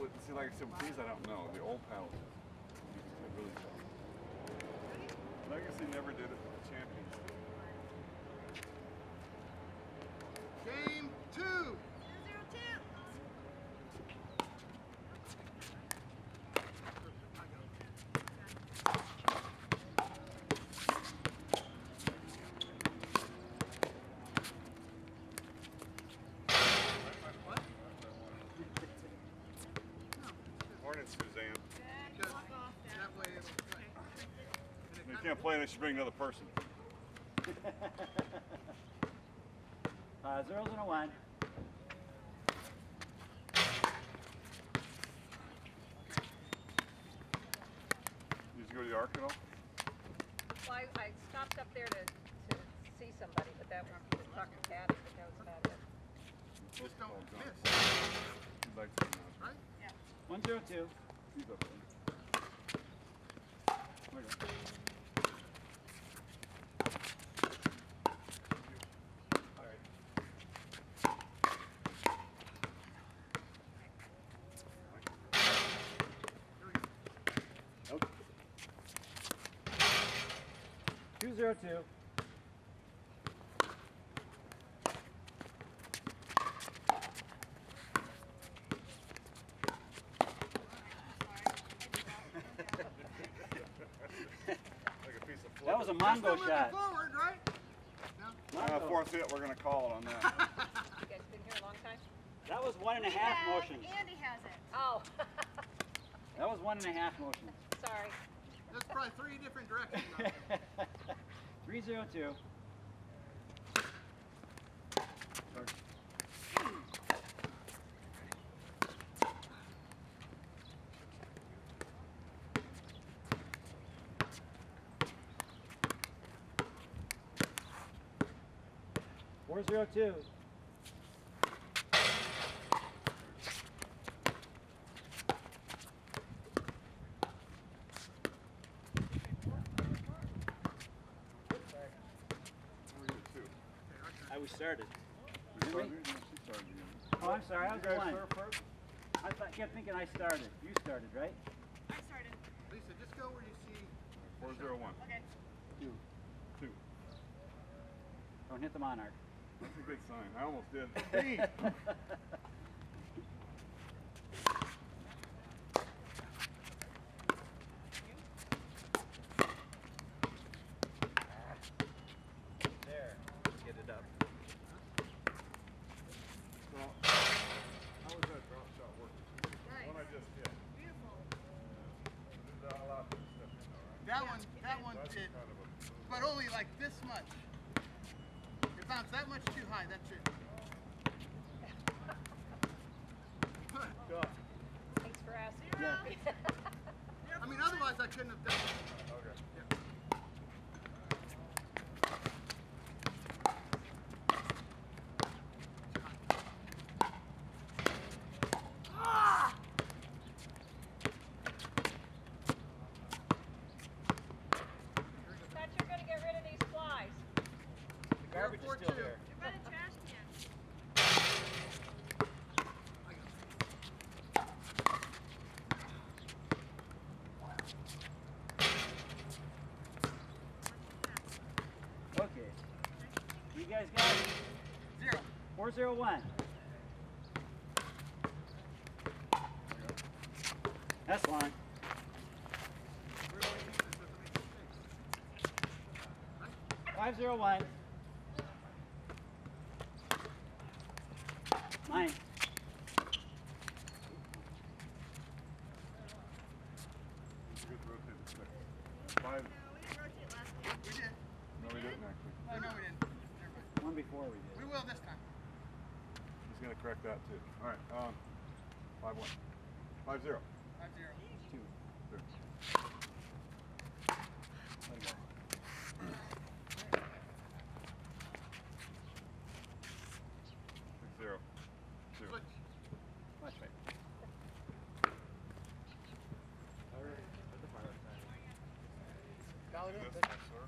with, see, like I said, with these, I don't know. The old can really I never did it with the champions. Game two. Zero two. Morning, Suzanne. Just that way it'll play. And it You kinda- can't play unless you bring another person. Uh, zeros and a one. Did you go to the arc at all? Well, I, I stopped up there to, to see somebody, but that was, to talk to Patty, but that was about it. Just don't Oh, miss, He'd like to know. right? One zero two. He's up there. Okay. Here we go. Okay. Two zero two. Like a piece of That was a We're Mongo shot. forward, right? No? Uh, fourth hit, we're gonna call it on that. You guys been here a long time? That was one and a half motions. Andy has it. Oh, That was one and a half motions. sorry. There's probably three different directions. Three zero two. Four zero two. We did two. I was started. We started, she started. Oh, I'm sorry. I was guys one. serve first? I thought, kept thinking I started. You started, right? I started. Lisa, just go where you see. Four zero one. Okay. Two. Two. Don't hit the monarch. That's a good sign. I almost did. Three. There. Get it up. Well, how was that drop shot working? Nice. One I just hit. Beautiful. Did not allow them to step in, all right? That one, that one did, kind of a. but only like this much. It bounced that much too high, that's it. Thanks for asking. Yeah. I mean, otherwise I couldn't have done it. Okay. Thought you were gonna get rid of these flies. The garbage is Four, still two. there. You've got a trash can. Okay. You guys got it? Zero. Four zero one. That's mistake. Five zero one. Mine. It's a good rotated stick. Five. No, we didn't rotate last week. We did. No, we didn't actually. Oh, no, we didn't. Never mind. One before we We did. will this time. He's gonna correct that too. All right. Um, five one. Five zero. Five zero. Two. Two. Let it go. Six zero. Two. Switch. Watch right. Dollar This, bill. yes, sir.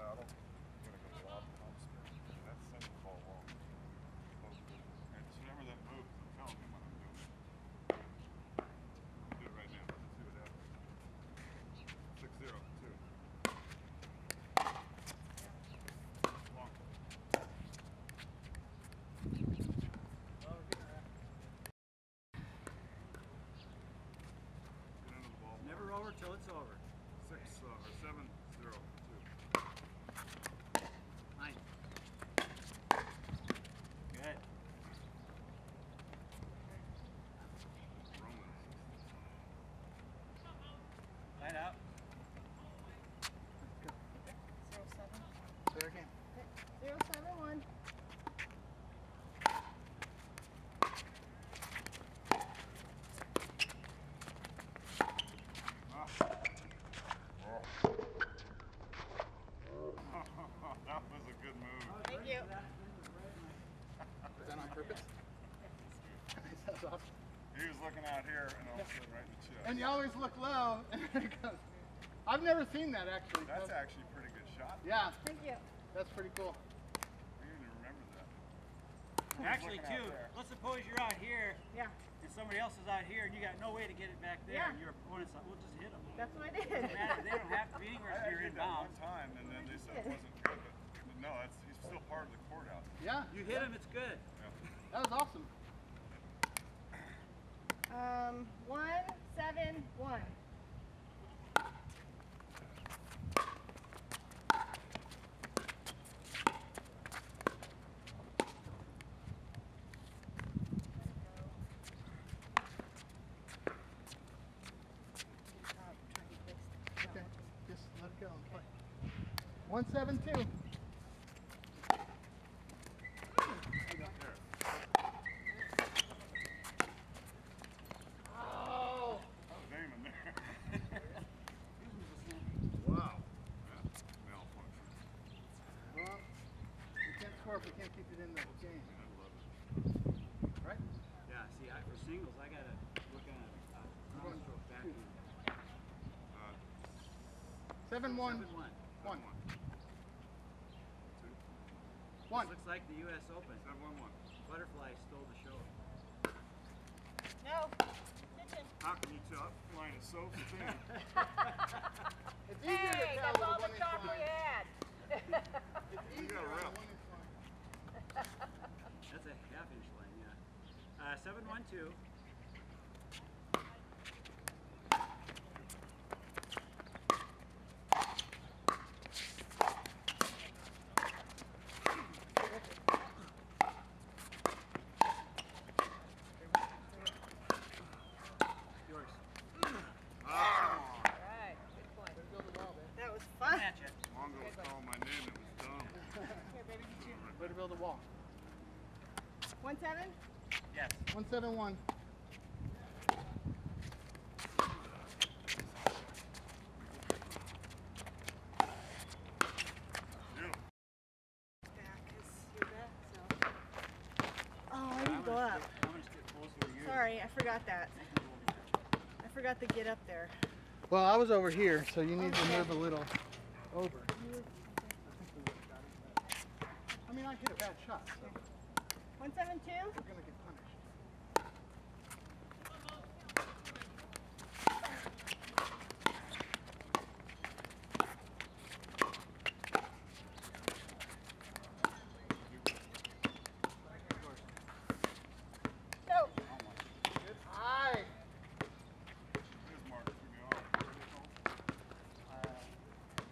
Paddle. Gonna go lob pump spin. And that's sending the ball long. And just remember that move. I'm telling him what I'm doing. What's over? Six uh, or seven zero two. Nine. Good. Romans. Light out. Zero seven. Fair game. Zero seven one. that was a good move. Thank you. Was that on purpose? That awesome. He was looking out here and all of a sudden right in the chest. And you always look low, and there it goes. I've never seen that actually. That's actually a pretty good shot. Yeah, Thank you. that's pretty cool. I didn't remember that. Actually, looking too, let's suppose you're out here Yeah, and somebody else is out here and you got no way to get it back there Yeah. and your opponent's like, we'll just hit them. that's what I did. they don't have to be anywhere I, I if you're did that one time and then they said it wasn't good, but, but no, that's he's still part of the courthouse. Yeah, You hit him, it's good. Yeah. that was awesome. Um, one, seven, one. Okay, just let it go and play. One seven two. Oh! I was aiming there. wow. That's malfunction. Well, we can't score if we can't keep it in the game, I love it. right? Yeah, see, I, for singles, I gotta look at a uh, One, stroke back. two. Uh, Seven one Seven one. one one. Two. one. This looks like the U.S. Open. Seven one one. Butterfly stole the show. No. Kitchen. How can you tell? That line is so thin. It's easier to Hey, tell that's with all a the one-inch chalk we line. had. It's You easier got a on a rep. one-inch line. That's a half inch line, yeah. Uh, seven one two. Yours. Right, good point. Build a wall, man. That was Come fun. at ya. Mongo was calling my name. It was dumb. Here, baby, get you. Way to build a wall. One seven? Yes. One seven one. Beautiful. Back is your back, so. Oh, I didn't go up. stick- I'm gonna stick closer to you. Sorry, I forgot that. I can hold it. I forgot to get up there. Well, I was over here, so you need to move a little over. I mean, I hit a bad shot, so One seven two? we're gonna get punished. No. Good eye. Here's Mark. Give me all. What are they called?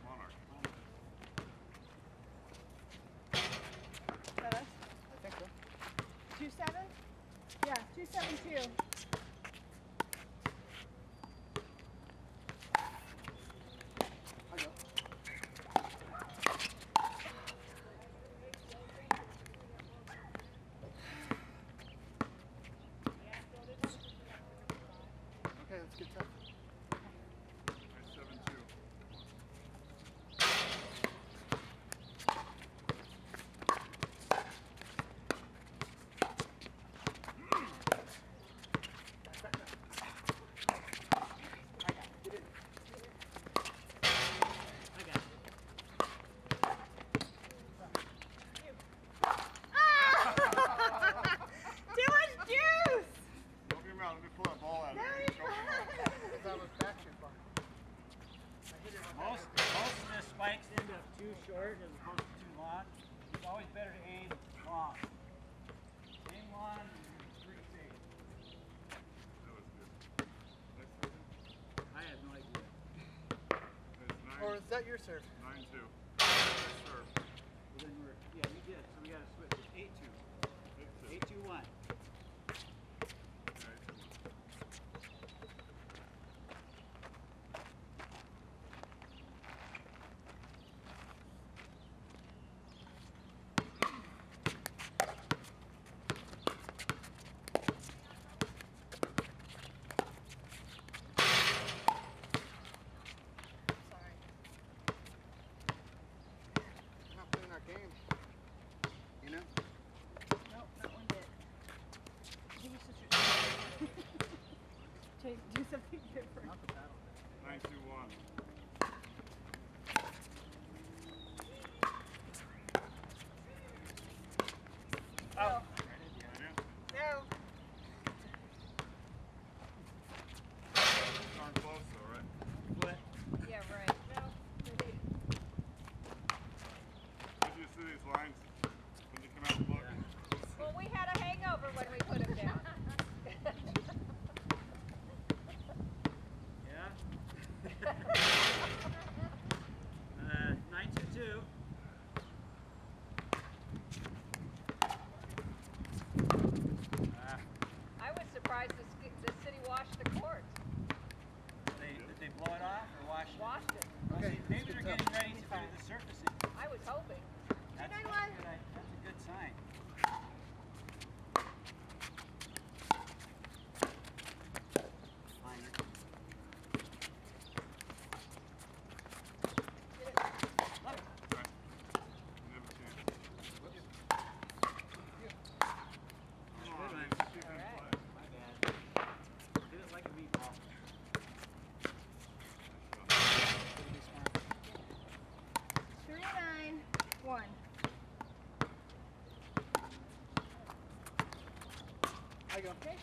Monarch. Is that us? I think so. Two seven? Yeah, two seven two. too short as opposed to too long. It's always better to aim long. Aim long pretty safe. That was good. Nice. I had no idea. Or is that your serve? 9-2. different. Ha ha ha! Are you Okay.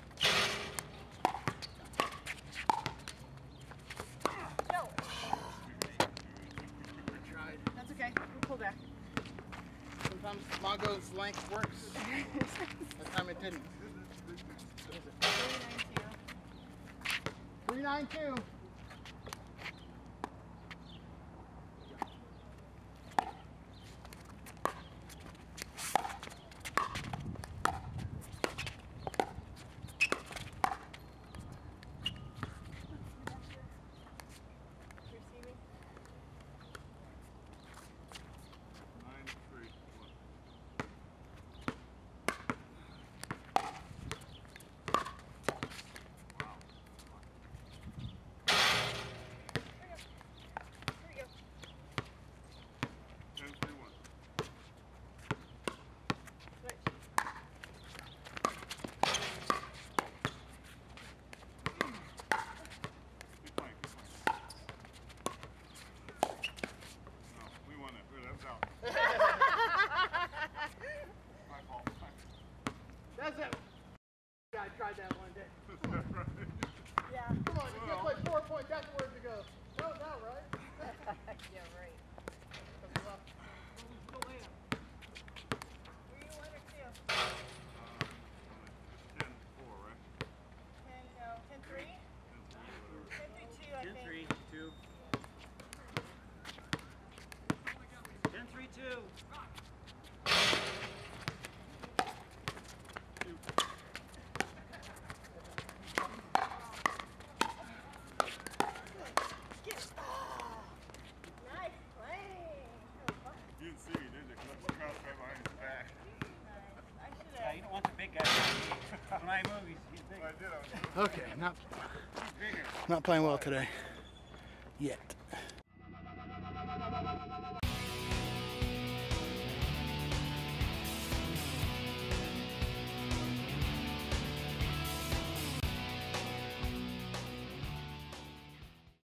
That's okay. We'll pull back. Sometimes Mongo's length works. that time it didn't. 392. 392. Okay, not, not playing well today. Yet.